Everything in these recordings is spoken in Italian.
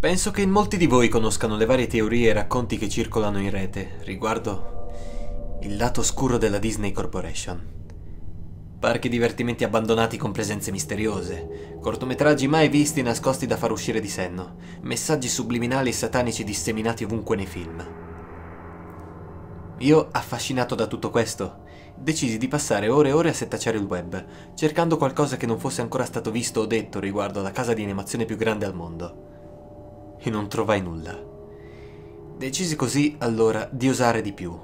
Penso che molti di voi conoscano le varie teorie e racconti che circolano in rete riguardo il lato oscuro della Disney Corporation. Parchi divertimenti abbandonati con presenze misteriose, cortometraggi mai visti nascosti da far uscire di senno, messaggi subliminali e satanici disseminati ovunque nei film. Io, affascinato da tutto questo, decisi di passare ore e ore a settacciare il web, cercando qualcosa che non fosse ancora stato visto o detto riguardo alla casa di animazione più grande al mondo e non trovai nulla. Decisi così allora di osare di più,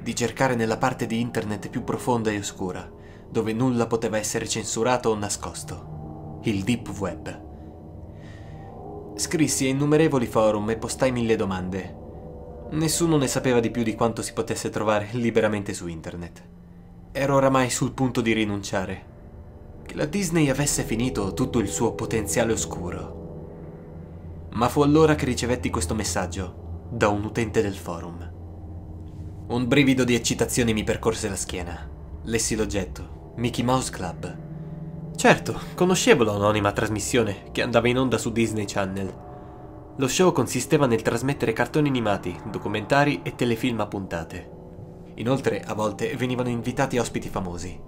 di cercare nella parte di internet più profonda e oscura, dove nulla poteva essere censurato o nascosto, il deep web. Scrissi a innumerevoli forum e postai mille domande. Nessuno ne sapeva di più di quanto si potesse trovare liberamente su internet. Ero oramai sul punto di rinunciare. Che la Disney avesse finito tutto il suo potenziale oscuro ma fu allora che ricevetti questo messaggio da un utente del forum. Un brivido di eccitazione mi percorse la schiena. Lessi l'oggetto, Mickey Mouse Club. Certo, conoscevo l'anonima trasmissione che andava in onda su Disney Channel. Lo show consisteva nel trasmettere cartoni animati, documentari e telefilm a puntate. Inoltre, a volte venivano invitati ospiti famosi.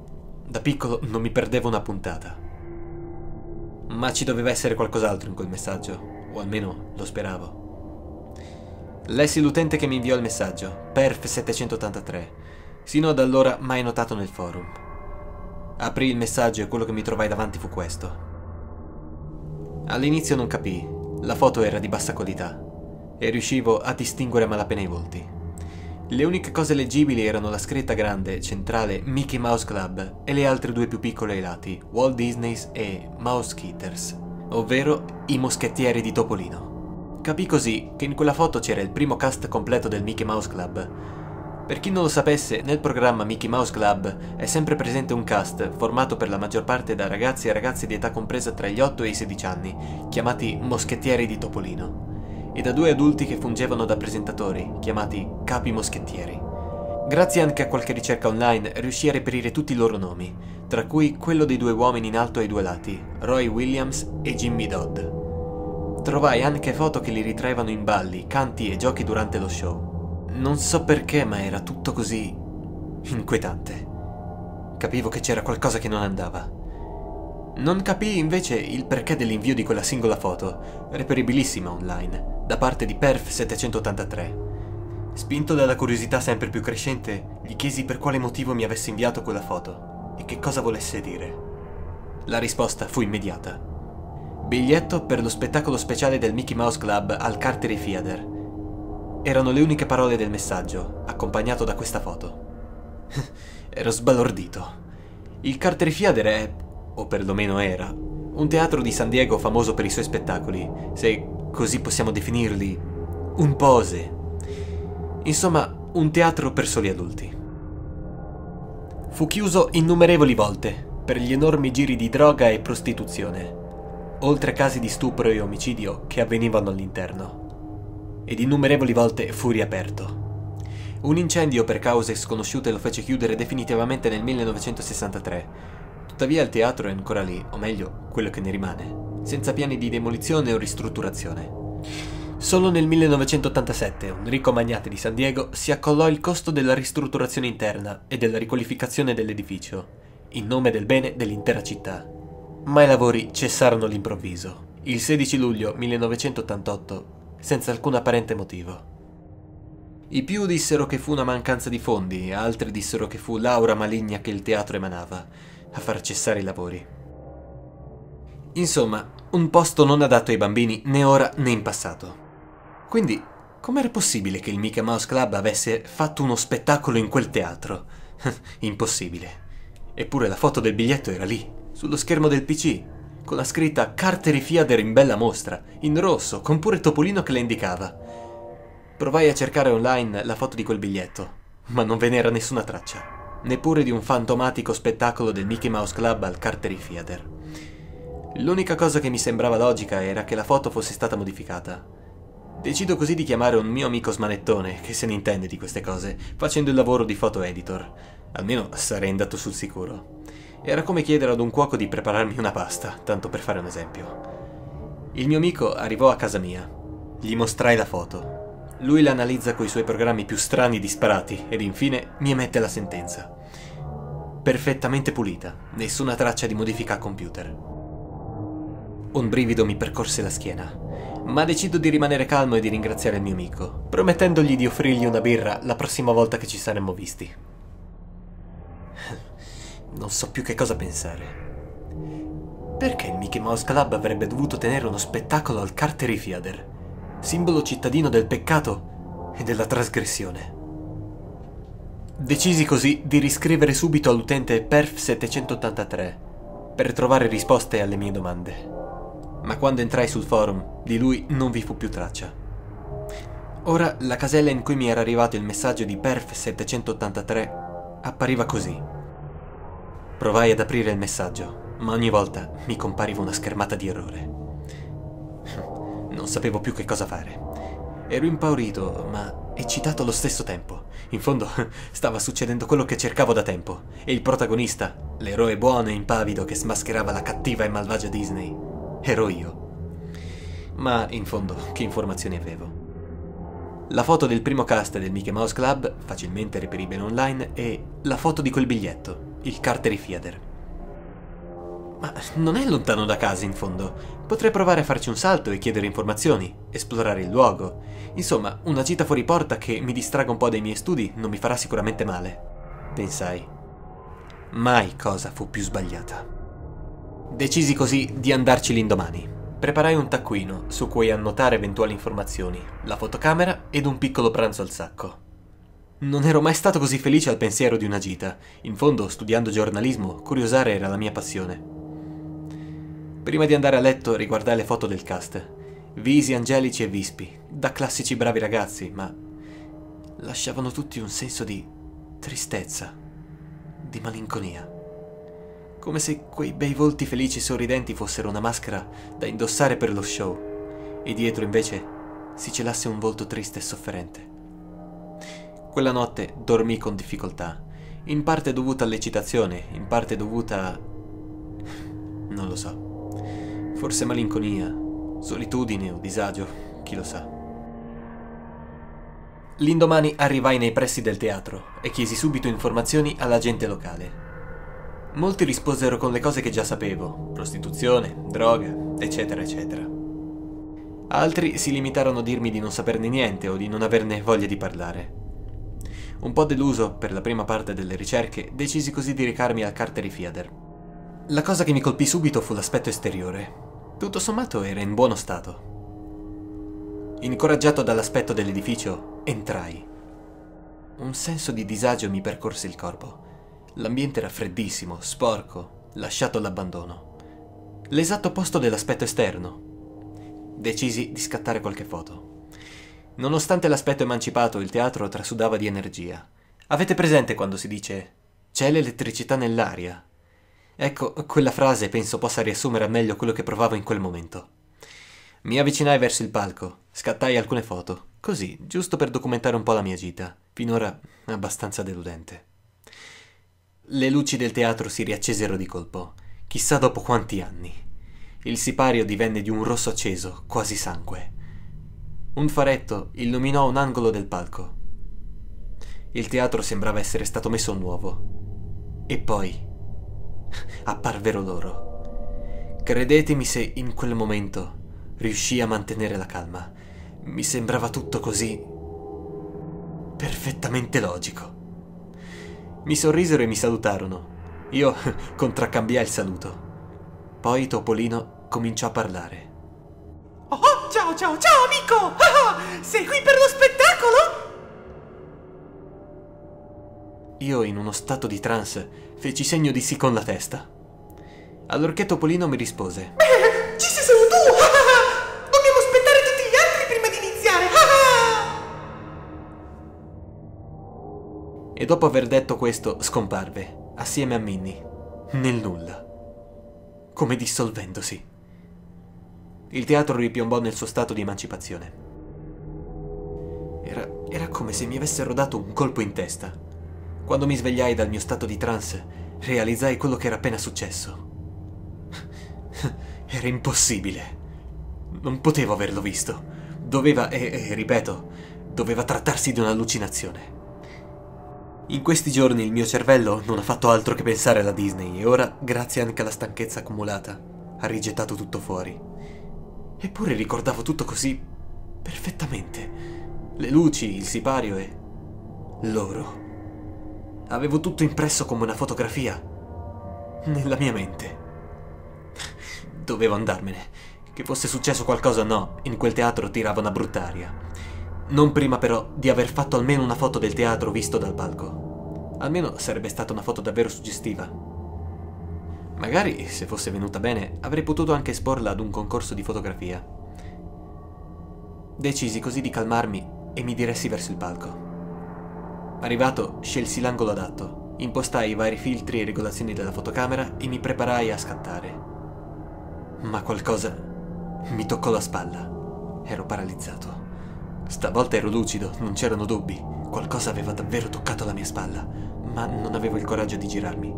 Da piccolo non mi perdevo una puntata. Ma ci doveva essere qualcos'altro in quel messaggio o almeno lo speravo. Lessi l'utente che mi inviò il messaggio, Perf783, sino ad allora mai notato nel forum. Aprì il messaggio e quello che mi trovai davanti fu questo. All'inizio non capii, la foto era di bassa qualità e riuscivo a distinguere a malapena i volti. Le uniche cose leggibili erano la scritta grande, centrale Mickey Mouse Club e le altre due più piccole ai lati, Walt Disney's e Mouse Kitters ovvero i moschettieri di Topolino. Capì così che in quella foto c'era il primo cast completo del Mickey Mouse Club. Per chi non lo sapesse, nel programma Mickey Mouse Club è sempre presente un cast formato per la maggior parte da ragazzi e ragazze di età compresa tra gli 8 e i 16 anni, chiamati moschettieri di Topolino, e da due adulti che fungevano da presentatori, chiamati capi moschettieri. Grazie anche a qualche ricerca online riuscì a reperire tutti i loro nomi, tra cui quello dei due uomini in alto ai due lati, Roy Williams e Jimmy Dodd. Trovai anche foto che li ritraevano in balli, canti e giochi durante lo show. Non so perché, ma era tutto così inquietante. Capivo che c'era qualcosa che non andava. Non capii invece il perché dell'invio di quella singola foto, reperibilissima online, da parte di Perf 783 Spinto dalla curiosità sempre più crescente, gli chiesi per quale motivo mi avesse inviato quella foto e che cosa volesse dire. La risposta fu immediata. Biglietto per lo spettacolo speciale del Mickey Mouse Club al Carteri Theater. Erano le uniche parole del messaggio, accompagnato da questa foto. Ero sbalordito. Il Carteri Theater è, o perlomeno era, un teatro di San Diego famoso per i suoi spettacoli, se così possiamo definirli, un pose Insomma, un teatro per soli adulti. Fu chiuso innumerevoli volte per gli enormi giri di droga e prostituzione, oltre casi di stupro e omicidio che avvenivano all'interno. Ed innumerevoli volte fu riaperto. Un incendio per cause sconosciute lo fece chiudere definitivamente nel 1963. Tuttavia il teatro è ancora lì, o meglio, quello che ne rimane, senza piani di demolizione o ristrutturazione. Solo nel 1987 un ricco magnate di San Diego si accollò il costo della ristrutturazione interna e della riqualificazione dell'edificio, in nome del bene dell'intera città. Ma i lavori cessarono all'improvviso, il 16 luglio 1988, senza alcun apparente motivo. I più dissero che fu una mancanza di fondi, altri dissero che fu l'aura maligna che il teatro emanava a far cessare i lavori. Insomma, un posto non adatto ai bambini né ora né in passato. Quindi, com'era possibile che il Mickey Mouse Club avesse fatto uno spettacolo in quel teatro? Impossibile. Eppure la foto del biglietto era lì, sullo schermo del PC, con la scritta Carteri Fiader in bella mostra, in rosso, con pure Topolino che la indicava. Provai a cercare online la foto di quel biglietto, ma non ve n'era nessuna traccia, neppure di un fantomatico spettacolo del Mickey Mouse Club al Carteri Theater. L'unica cosa che mi sembrava logica era che la foto fosse stata modificata, Decido così di chiamare un mio amico smanettone, che se ne intende di queste cose, facendo il lavoro di photo editor. Almeno sarei andato sul sicuro. Era come chiedere ad un cuoco di prepararmi una pasta, tanto per fare un esempio. Il mio amico arrivò a casa mia, Gli mostrai la foto. Lui l'analizza coi suoi programmi più strani e disparati ed infine mi emette la sentenza. Perfettamente pulita, nessuna traccia di modifica a computer. Un brivido mi percorse la schiena, ma decido di rimanere calmo e di ringraziare il mio amico, promettendogli di offrirgli una birra la prossima volta che ci saremmo visti. Non so più che cosa pensare. Perché il Mickey Mouse Club avrebbe dovuto tenere uno spettacolo al Carter Theater? simbolo cittadino del peccato e della trasgressione. Decisi così di riscrivere subito all'utente Perf783 per trovare risposte alle mie domande. Ma quando entrai sul forum, di lui non vi fu più traccia. Ora la casella in cui mi era arrivato il messaggio di Perf783 appariva così. Provai ad aprire il messaggio, ma ogni volta mi compariva una schermata di errore. Non sapevo più che cosa fare. Ero impaurito, ma eccitato allo stesso tempo. In fondo stava succedendo quello che cercavo da tempo. E il protagonista, l'eroe buono e impavido che smascherava la cattiva e malvagia Disney, ero io. Ma in fondo, che informazioni avevo? La foto del primo cast del Mickey Mouse Club, facilmente reperibile online, e la foto di quel biglietto, il Carter Theater. Ma non è lontano da casa, in fondo. Potrei provare a farci un salto e chiedere informazioni, esplorare il luogo. Insomma, una gita fuori porta che mi distraga un po' dai miei studi non mi farà sicuramente male. Pensai. Mai cosa fu più sbagliata. Decisi così di andarci l'indomani. Preparai un taccuino su cui annotare eventuali informazioni, la fotocamera ed un piccolo pranzo al sacco. Non ero mai stato così felice al pensiero di una gita. In fondo, studiando giornalismo, curiosare era la mia passione. Prima di andare a letto riguardai le foto del cast. Visi angelici e vispi, da classici bravi ragazzi, ma lasciavano tutti un senso di tristezza, di malinconia. Come se quei bei volti felici e sorridenti fossero una maschera da indossare per lo show, e dietro invece si celasse un volto triste e sofferente. Quella notte dormì con difficoltà, in parte dovuta all'eccitazione, in parte dovuta non lo so. Forse malinconia, solitudine o disagio, chi lo sa. L'indomani arrivai nei pressi del teatro e chiesi subito informazioni alla gente locale. Molti risposero con le cose che già sapevo, prostituzione, droga, eccetera, eccetera. Altri si limitarono a dirmi di non saperne niente o di non averne voglia di parlare. Un po' deluso per la prima parte delle ricerche, decisi così di recarmi al Carter Theater. La cosa che mi colpì subito fu l'aspetto esteriore. Tutto sommato era in buono stato. Incoraggiato dall'aspetto dell'edificio, entrai. Un senso di disagio mi percorse il corpo. L'ambiente era freddissimo, sporco, lasciato all'abbandono. L'esatto opposto dell'aspetto esterno. Decisi di scattare qualche foto. Nonostante l'aspetto emancipato, il teatro trasudava di energia. Avete presente quando si dice c'è l'elettricità nell'aria? Ecco, quella frase penso possa riassumere meglio quello che provavo in quel momento. Mi avvicinai verso il palco, scattai alcune foto, così, giusto per documentare un po' la mia gita, finora abbastanza deludente. Le luci del teatro si riaccesero di colpo, chissà dopo quanti anni. Il sipario divenne di un rosso acceso, quasi sangue. Un faretto illuminò un angolo del palco. Il teatro sembrava essere stato messo nuovo. E poi apparvero loro. Credetemi se in quel momento riuscii a mantenere la calma. Mi sembrava tutto così perfettamente logico. Mi sorrisero e mi salutarono. Io contraccambiai il saluto. Poi Topolino cominciò a parlare. Oh, ciao ciao ciao amico! sei qui per lo spettacolo? Io, in uno stato di trance, feci segno di sì con la testa. Allorché Topolino mi rispose: Beh, e dopo aver detto questo, scomparve, assieme a Minnie, nel nulla, come dissolvendosi. Il teatro ripiombò nel suo stato di emancipazione. Era, era come se mi avessero dato un colpo in testa quando mi svegliai dal mio stato di trance, realizzai quello che era appena successo. Era impossibile. Non potevo averlo visto. Doveva, e, e ripeto, doveva trattarsi di un'allucinazione. In questi giorni il mio cervello non ha fatto altro che pensare alla Disney e ora, grazie anche alla stanchezza accumulata, ha rigettato tutto fuori. Eppure ricordavo tutto così perfettamente. Le luci, il sipario e loro. Avevo tutto impresso come una fotografia nella mia mente. Dovevo andarmene. Che fosse successo qualcosa o no, in quel teatro tirava una brutta aria. Non prima però di aver fatto almeno una foto del teatro visto dal palco. Almeno sarebbe stata una foto davvero suggestiva. Magari, se fosse venuta bene, avrei potuto anche esporla ad un concorso di fotografia. Decisi così di calmarmi e mi diressi verso il palco. Arrivato, scelsi l'angolo adatto, impostai i vari filtri e regolazioni della fotocamera e mi preparai a scattare. Ma qualcosa mi toccò la spalla. Ero paralizzato. Stavolta ero lucido, non c'erano dubbi. Qualcosa aveva davvero toccato la mia spalla, ma non avevo il coraggio di girarmi.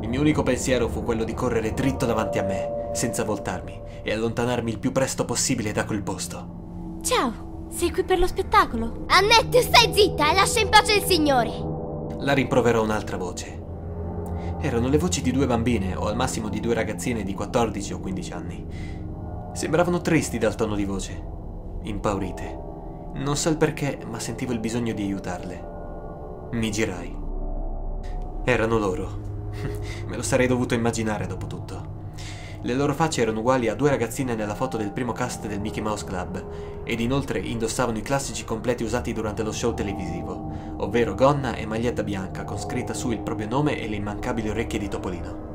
Il mio unico pensiero fu quello di correre dritto davanti a me, senza voltarmi, e allontanarmi il più presto possibile da quel posto. Ciao! Sei qui per lo spettacolo? Annette, stai zitta e lascia in pace il Signore! La rimproverò un'altra voce. Erano le voci di due bambine o al massimo di due ragazzine di 14 o 15 anni. Sembravano tristi dal tono di voce, impaurite. Non so il perché, ma sentivo il bisogno di aiutarle. Mi girai. Erano loro. Me lo sarei dovuto immaginare dopo tutto. Le loro facce erano uguali a due ragazzine nella foto del primo cast del Mickey Mouse Club ed inoltre indossavano i classici completi usati durante lo show televisivo, ovvero gonna e maglietta bianca con scritta su il proprio nome e le immancabili orecchie di Topolino.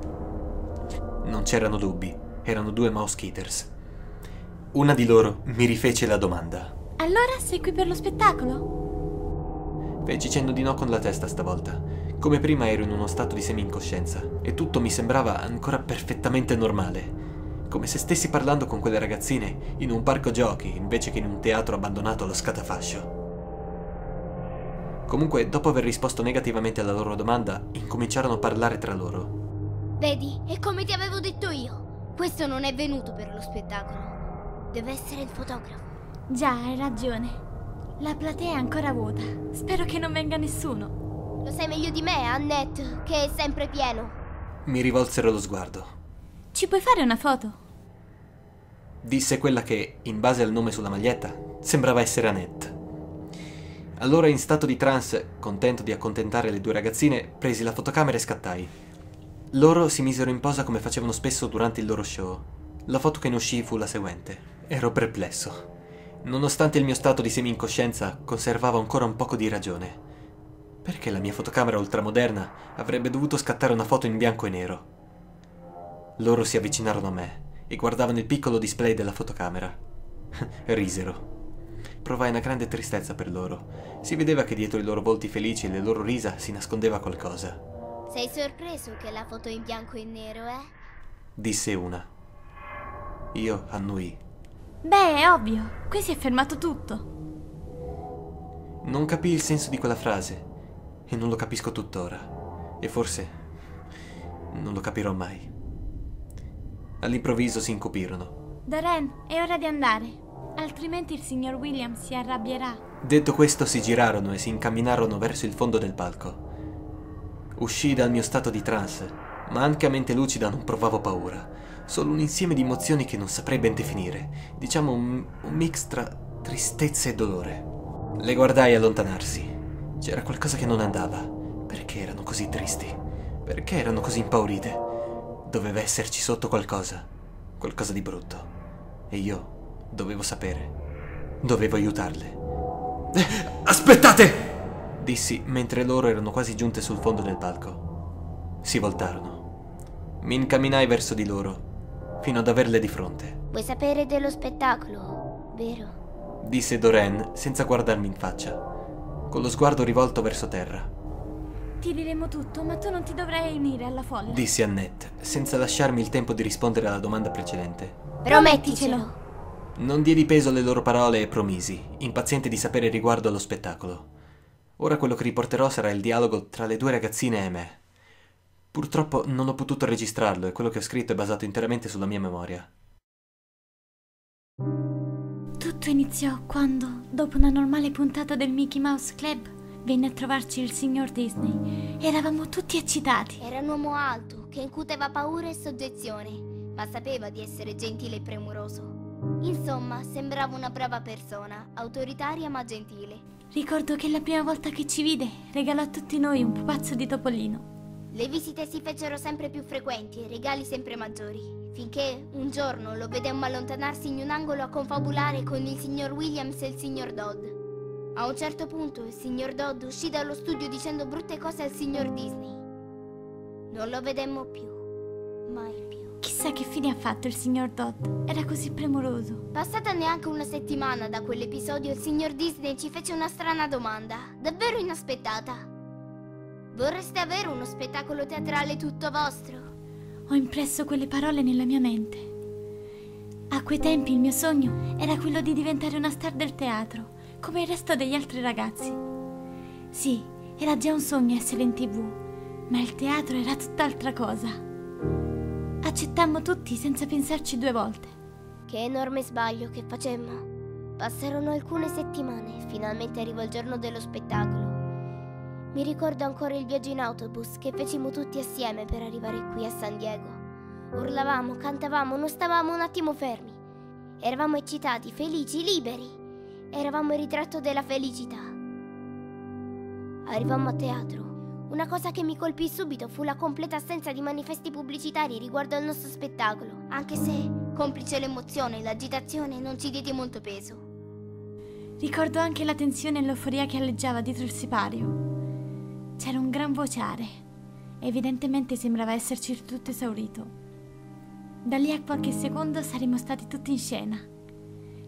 Non c'erano dubbi, erano due Mouse Keaters. Una di loro mi rifece la domanda. Allora sei qui per lo spettacolo? Feci cenno di no con la testa stavolta. Come prima ero in uno stato di semi-incoscienza e tutto mi sembrava ancora perfettamente normale. Come se stessi parlando con quelle ragazzine in un parco giochi invece che in un teatro abbandonato allo scatafascio. Comunque, dopo aver risposto negativamente alla loro domanda, incominciarono a parlare tra loro. Vedi, è come ti avevo detto io. Questo non è venuto per lo spettacolo. Deve essere il fotografo. Già, hai ragione. La platea è ancora vuota. Spero che non venga nessuno. Lo sai meglio di me, Annette, che è sempre pieno. Mi rivolsero lo sguardo. Ci puoi fare una foto? Disse quella che, in base al nome sulla maglietta, sembrava essere Annette. Allora, in stato di trance, contento di accontentare le due ragazzine, presi la fotocamera e scattai. Loro si misero in posa come facevano spesso durante il loro show. La foto che ne uscì fu la seguente. Ero perplesso. Nonostante il mio stato di semi-incoscienza, conservavo ancora un poco di ragione. Perché la mia fotocamera ultramoderna avrebbe dovuto scattare una foto in bianco e nero? Loro si avvicinarono a me e guardavano il piccolo display della fotocamera. Risero. Provai una grande tristezza per loro. Si vedeva che dietro i loro volti felici e le loro risa si nascondeva qualcosa. Sei sorpreso che la foto in bianco e nero, eh? Disse una. Io annui. Beh, è ovvio. Qui si è fermato tutto. Non capii il senso di quella frase e non lo capisco tuttora. E forse non lo capirò mai. All'improvviso si incupirono. Doreen, è ora di andare, altrimenti il signor Williams si arrabbierà. Detto questo si girarono e si incamminarono verso il fondo del palco. Uscii dal mio stato di trance, ma anche a mente lucida non provavo paura, solo un insieme di emozioni che non saprei ben definire, diciamo un, un mix tra tristezza e dolore. Le guardai allontanarsi. C'era qualcosa che non andava. Perché erano così tristi? Perché erano così impaurite? Doveva esserci sotto qualcosa. Qualcosa di brutto. E io dovevo sapere. Dovevo aiutarle. Eh, aspettate! Dissi mentre loro erano quasi giunte sul fondo del palco. Si voltarono. Mi incamminai verso di loro, fino ad averle di fronte. Vuoi sapere dello spettacolo, vero? Disse Doreen senza guardarmi in faccia con lo sguardo rivolto verso terra. Ti diremo tutto, ma tu non ti dovrai unire alla folla. Dissi Annette, senza lasciarmi il tempo di rispondere alla domanda precedente. Prometticelo. Non diedi peso alle loro parole e promisi, impaziente di sapere riguardo allo spettacolo. Ora quello che riporterò sarà il dialogo tra le due ragazzine e me. Purtroppo non ho potuto registrarlo e quello che ho scritto è basato interamente sulla mia memoria. Tutto iniziò quando, dopo una normale puntata del Mickey Mouse Club, venne a trovarci il signor Disney. Eravamo tutti eccitati. Era un uomo alto che incuteva paura e soggezione, ma sapeva di essere gentile e premuroso. Insomma, sembrava una brava persona, autoritaria ma gentile. Ricordo che la prima volta che ci vide regalò a tutti noi un pupazzo di topolino. Le visite si fecero sempre più frequenti e regali sempre maggiori, finché un giorno lo vedemmo allontanarsi in un angolo a confabulare con il signor Williams e il signor Dodd. A un certo punto il signor Dodd uscì dallo studio dicendo brutte cose al signor Disney. Non lo vedemmo più, mai più. Chissà che fine ha fatto il signor Dodd. Era così premuroso. Passata neanche una settimana da quell'episodio, il signor Disney ci fece una strana domanda, davvero inaspettata. Vorreste avere uno spettacolo teatrale tutto vostro? Ho impresso quelle parole nella mia mente. A quei tempi il mio sogno era quello di diventare una star del teatro, come il resto degli altri ragazzi. Sì, era già un sogno essere in tv, ma il teatro era tutt'altra cosa. Accettammo tutti senza pensarci due volte. Che enorme sbaglio che facemmo. Passarono alcune settimane finalmente arrivò il giorno dello spettacolo. Mi ricordo ancora il viaggio in autobus che fecimo tutti assieme per arrivare qui a San Diego. Urlavamo, cantavamo, non stavamo un attimo fermi. Eravamo eccitati, felici, liberi. Eravamo il ritratto della felicità. Arrivammo a teatro. Una cosa che mi colpì subito fu la completa assenza di manifesti pubblicitari riguardo al nostro spettacolo, anche se, complice l'emozione e l'agitazione, non ci diedi molto peso. Ricordo anche la tensione e l'euforia che alleggiava dietro il sipario. C'era un gran vociare. Evidentemente sembrava esserci il tutto esaurito. Da lì a qualche secondo saremmo stati tutti in scena.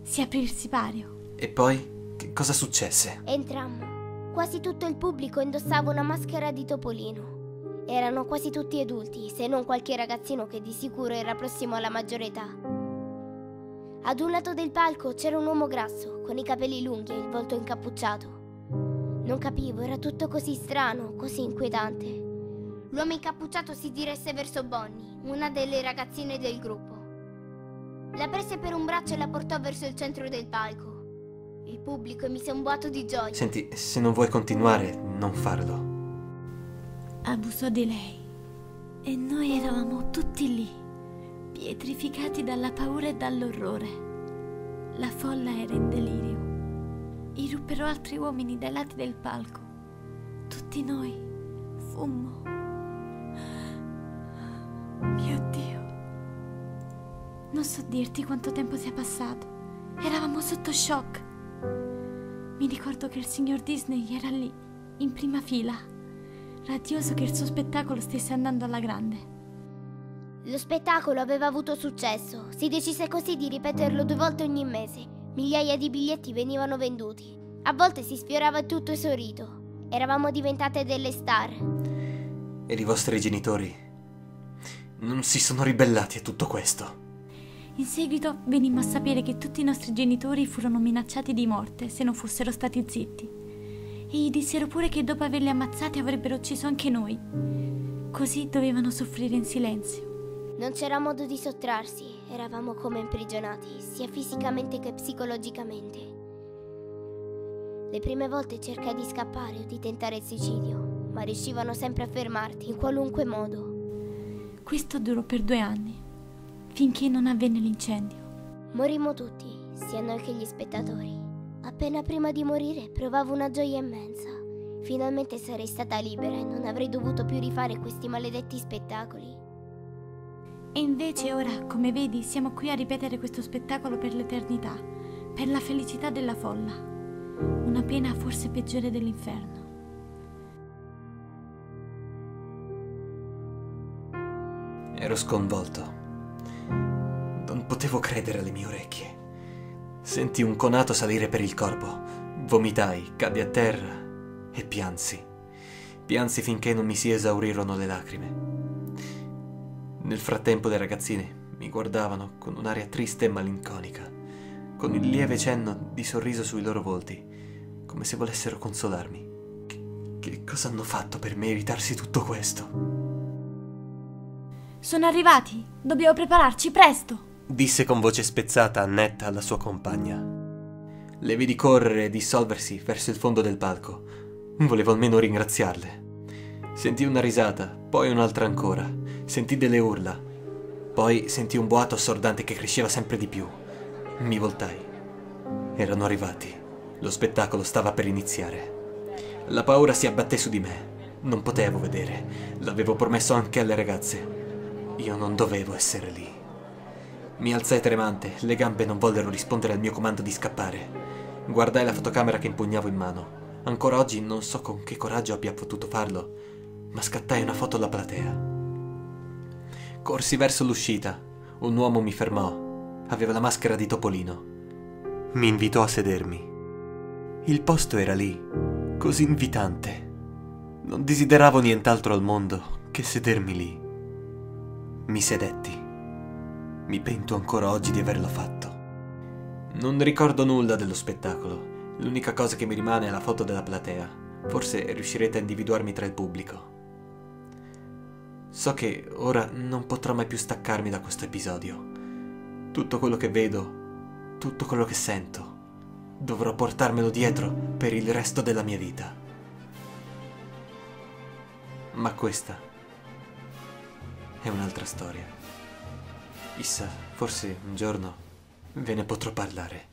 Si aprì il sipario. E poi, che cosa successe? Entrammo. Quasi tutto il pubblico indossava una maschera di topolino. Erano quasi tutti adulti, se non qualche ragazzino che di sicuro era prossimo alla maggiore età. Ad un lato del palco c'era un uomo grasso, con i capelli lunghi e il volto incappucciato. Non capivo, era tutto così strano, così inquietante. L'uomo incappucciato si diresse verso Bonnie, una delle ragazzine del gruppo. La prese per un braccio e la portò verso il centro del palco. Il pubblico emise un boato di gioia. Senti, se non vuoi continuare, non farlo. Abusò di lei. E noi eravamo tutti lì, pietrificati dalla paura e dall'orrore. La folla era in delirio. Irruppero altri uomini dai lati del palco. Tutti noi fummo. Mio Dio. Non so dirti quanto tempo sia passato. Eravamo sotto shock. Mi ricordo che il signor Disney era lì, in prima fila, radioso che il suo spettacolo stesse andando alla grande. Lo spettacolo aveva avuto successo. Si decise così di ripeterlo due volte ogni mese. Migliaia di biglietti venivano venduti. A volte si sfiorava tutto esaurito. Eravamo diventate delle star. E i vostri genitori non si sono ribellati a tutto questo. In seguito venimmo a sapere che tutti i nostri genitori furono minacciati di morte se non fossero stati zitti. E gli dissero pure che dopo averli ammazzati avrebbero ucciso anche noi. Così dovevano soffrire in silenzio. Non c'era modo di sottrarsi, eravamo come imprigionati, sia fisicamente che psicologicamente. Le prime volte cercai di scappare o di tentare il suicidio, ma riuscivano sempre a fermarti in qualunque modo. Questo durò per due anni, finché non avvenne l'incendio. Morimmo tutti, sia noi che gli spettatori. Appena prima di morire provavo una gioia immensa. Finalmente sarei stata libera e non avrei dovuto più rifare questi maledetti spettacoli. E invece ora, come vedi, siamo qui a ripetere questo spettacolo per l'eternità, per la felicità della folla. Una pena forse peggiore dell'inferno. Ero sconvolto. Non potevo credere alle mie orecchie. Senti un conato salire per il corpo. Vomitai, caddi a terra e piansi. Piansi finché non mi si esaurirono le lacrime. Nel frattempo le ragazzine mi guardavano con un'aria triste e malinconica, con il lieve cenno di sorriso sui loro volti, come se volessero consolarmi. Che, cosa hanno fatto per meritarsi tutto questo? Sono arrivati! Dobbiamo prepararci presto! disse con voce spezzata Annetta alla sua compagna. Le vidi correre e dissolversi verso il fondo del palco. Volevo almeno ringraziarle. Sentì una risata, poi un'altra ancora. Sentì delle urla. Poi sentì un boato assordante che cresceva sempre di più. Mi voltai. Erano arrivati. Lo spettacolo stava per iniziare. La paura si abbatté su di me. Non potevo vedere. L'avevo promesso anche alle ragazze. Io non dovevo essere lì. Mi alzai tremante, le gambe non vollero rispondere al mio comando di scappare. Guardai la fotocamera che impugnavo in mano. Ancora oggi non so con che coraggio abbia potuto farlo, ma scattai una foto alla platea. Corsi verso l'uscita. Un uomo mi fermò. Aveva la maschera di topolino. Mi invitò a sedermi. Il posto era lì, così invitante. Non desideravo nient'altro al mondo che sedermi lì. Mi sedetti. Mi pento ancora oggi di averlo fatto. Non ricordo nulla dello spettacolo. L'unica cosa che mi rimane è la foto della platea. Forse riuscirete a individuarmi tra il pubblico. So che ora non potrò mai più staccarmi da questo episodio. Tutto quello che vedo, tutto quello che sento, dovrò portarmelo dietro per il resto della mia vita. Ma questa è un'altra storia. Chissà, forse un giorno ve ne potrò parlare.